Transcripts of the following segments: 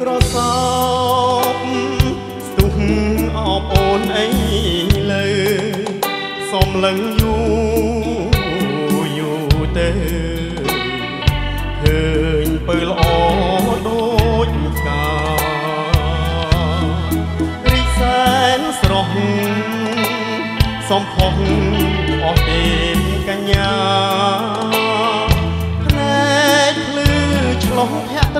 ត្រសោបស្ទុះអបអូនអីលើសំឡឹងយូរយូរទៅឃើញពើល្អដូចផ្ការីសែនស្រស់សំផុសអស់ទេកញ្ញាភ្នែកភ្លឺឆ្លងភ័ក្រ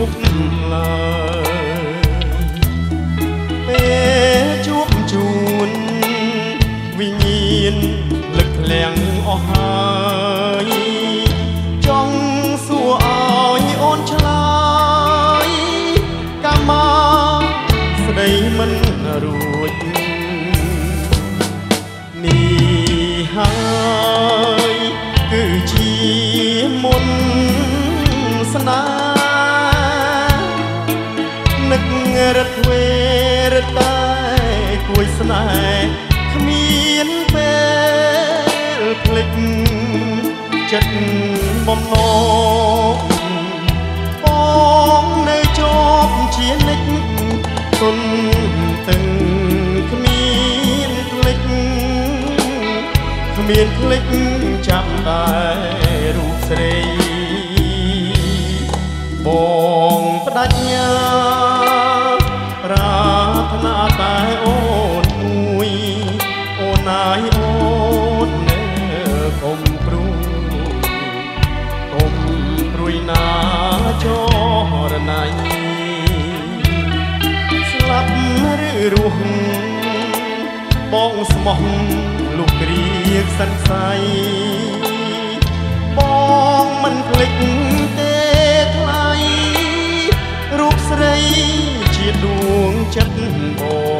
ឈប់ឡើយពេលជួបជួនវិញ្ញាណលឹកធ្លាំងអស់ហើយចង់សួរឲ្យអូនឆ្លើយកាមាស្ដីមិនរួច គួយស្នេហ៍គ្មានពេលភ្លេចចិត្តបំណងបងនៅជាប់ជានិច្ចទុនទឹងគ្មានភ្លេចគ្មានភ្លេចចាំតែរូបស្រីបងបដញ្ញា ណាចរណៃស្លាប់ឬរស់បងស្មោះលុះគ្រៀកសន្ស័យបងមិនភ្លេចទេថ្លៃរូបស្រីជាដួងចិត្តបង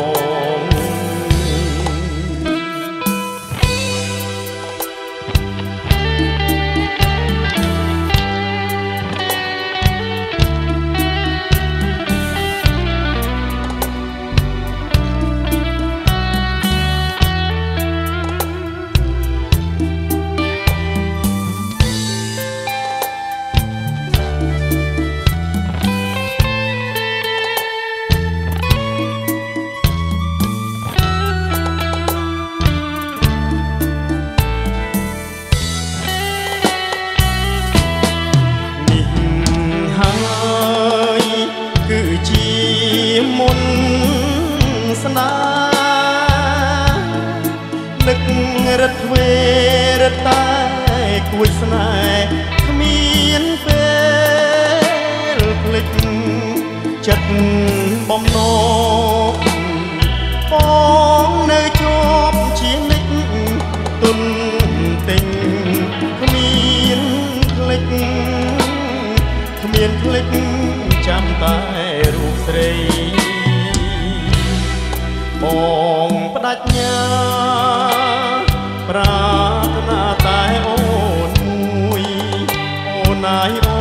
ត់តែគួយស្នេហ៍គ្មានពេលភ្លេចចិត្តបំណងបងនៅជាប់ជានិច្ចទុនទិញគ្មានភ្លេចគ្មានភ្លេចចាំតែរូបស្រីបងបដញ្ញាប្រា អូនណាយអូ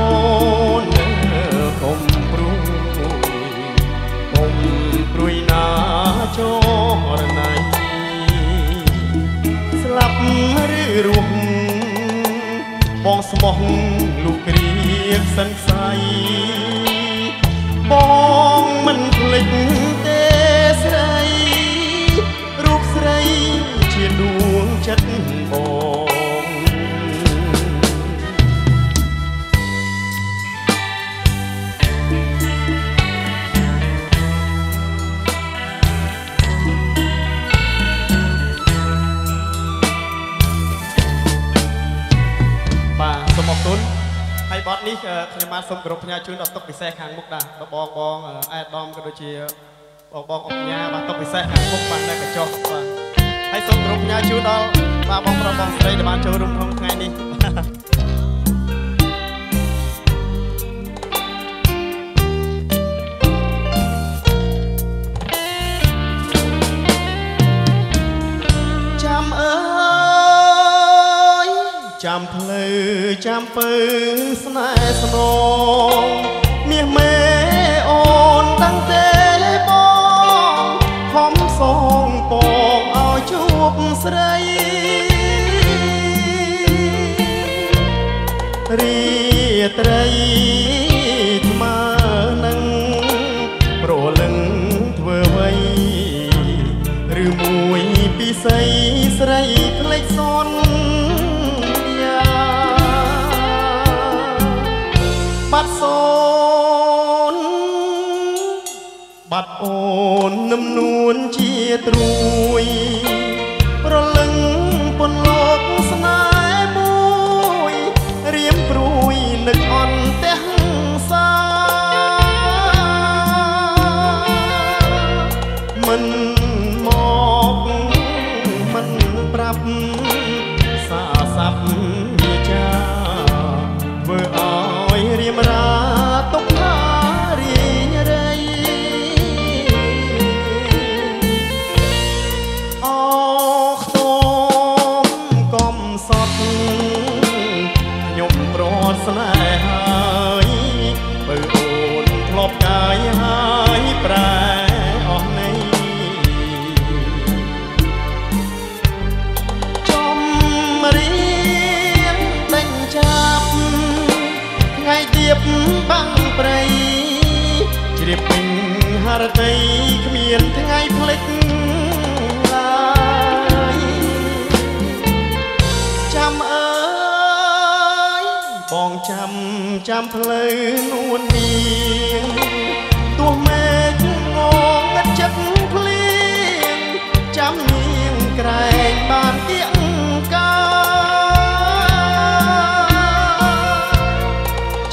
ននៅកុំព្រួយកុំព្រួយណាចរណៃស្លាប់ឬរស់បងស្មោះលុះគ្រៀកសន្ស័យបងមិនភ្លេច បទនេះអឺខ្ញុំបាទសូមគោរពផ្ញើជូនដល់តុកពិសេសខាងមុខដែរដល់បងបងអឺអែដាមក៏ដូចជាបងបងអុកញ៉ាបាទតុកពិសេសខាងមុខបាទនៅកញ្ចុះបាទហើយសូមគោរពផ្ញើជូនដល់បាទបងប្រុសបងស្រីដែលបានចូលរួមក្នុង ភ្លឺចាំពើស្នេហ៍ស្នងមាសមេតាំងទេបងខំសងពងឲ្យជួបស្រីរីត្រី ជាត្រួយប្រលឹងពន្លកស្នេហ៍មួយរៀមព្រួយនឹកអន់ទះសាមិនមកមិនប្រាប់សាស័ព្ស្នេហ៍ហើយបើអូនធ្លាប់កាយហើយប្រែអស់នៃចំរៀងដេញចាប់ថ្ងៃទៀបបាំងព្រៃជ្រាបពេញហរតីគ្មានថ្ងៃភ្លេច ចាំចាំផ្លូវនួននាងទោះមេឃងងឹតចិត្តភ្លៀងចាំនាងក្រែងបានគៀងកា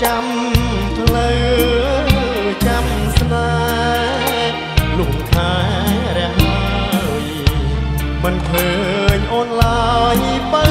ចាំផ្លូវចាំស្នេហ៍លំខែរះហើយមិនឃើញអូនឡើយបើ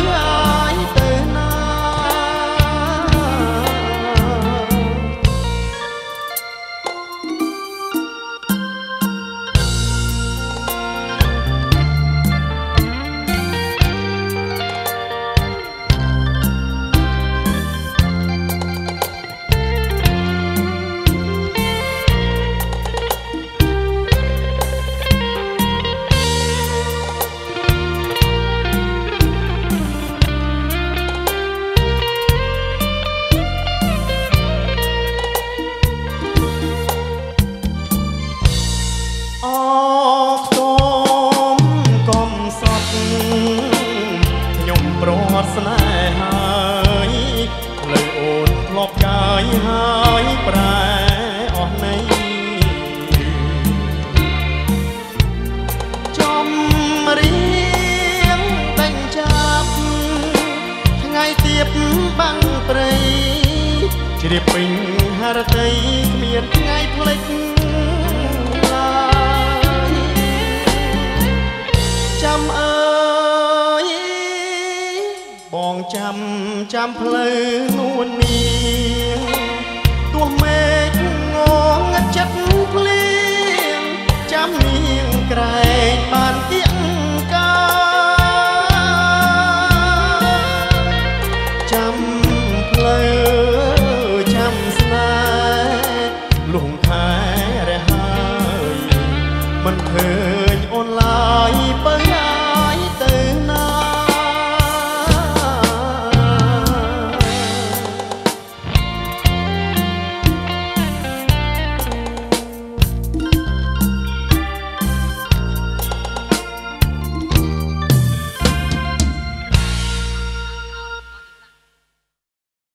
បពេញហរតីគ្មានថ្ងៃភ្លេចឡើយចាំអើយបងចាំចាំផ្លូវ